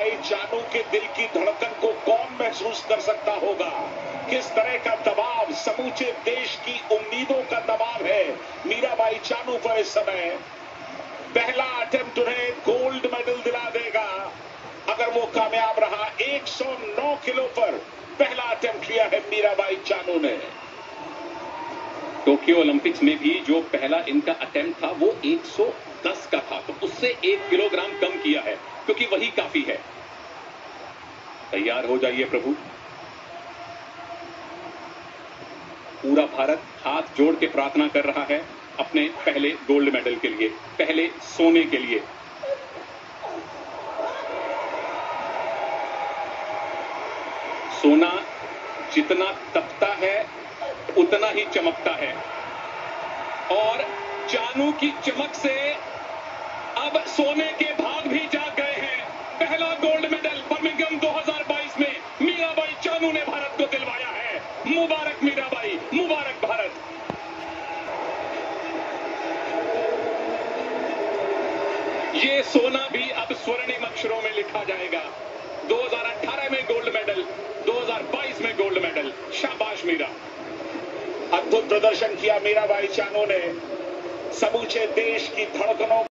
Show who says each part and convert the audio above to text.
Speaker 1: मीराबाई चानू के दिल की धड़कन को कौन महसूस कर सकता होगा? किस तरह का दबाव समूचे देश की उम्मीदों का दबाव है? मीराबाई चानू पर इस समय पहला अटेम्प्ट उन्हें गोल्ड मेडल दिला देगा। अगर वो कामयाब रहा 109 किलो पर पहला अटेम्प्ट किया है मीराबाई चानू ने।
Speaker 2: टोक्यो ओलंपिक्स में भी जो पहला इनका अटेम्प्ट था, वो 110 का तो उससे एक किलोग्राम कम किया है, क्योंकि वही काफ़ी है। तैयार हो जाइए प्रभु। पूरा भारत हाथ जोड़ के प्रार्थना कर रहा है अपने पहले गोल्ड मेडल के लिए, पहले सोने के लिए। सोना जितना तपता है, उतना ही चमकता है। और चानू की चमक से अब सोने के भाग भी जाग गए हैं। पहला गोल्ड मेडल बर्मिंगम 2022 में मीराबाई चानू ने भारत को दिलवाया है। मुबारक मीराबाई, मुबारक भारत। ये सोना भी अब स्वर्णिम अक्षरों में लिखा जाएगा। 2018 में गोल्ड मेडल 2022 में गोल्ड मेडल शाबाश मीरा।
Speaker 1: अद्भुत प्रदर्शन किया मीराबाई चानू ने। समूचे देश की धड़कनों